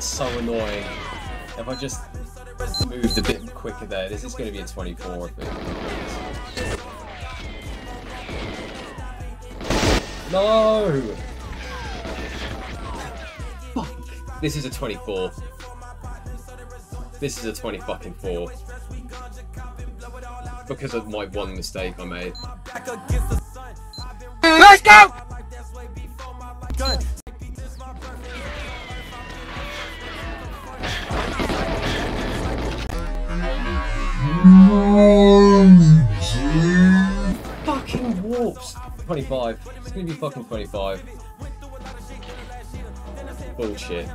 so annoying. If I just moved a bit quicker there, this is going to be a 24, I think. No! Fuck. This is a 24. This is a 20 fucking 4. Because of my one mistake I made. Let's go! Fucking warps! 25. It's gonna be fucking 25. Bullshit.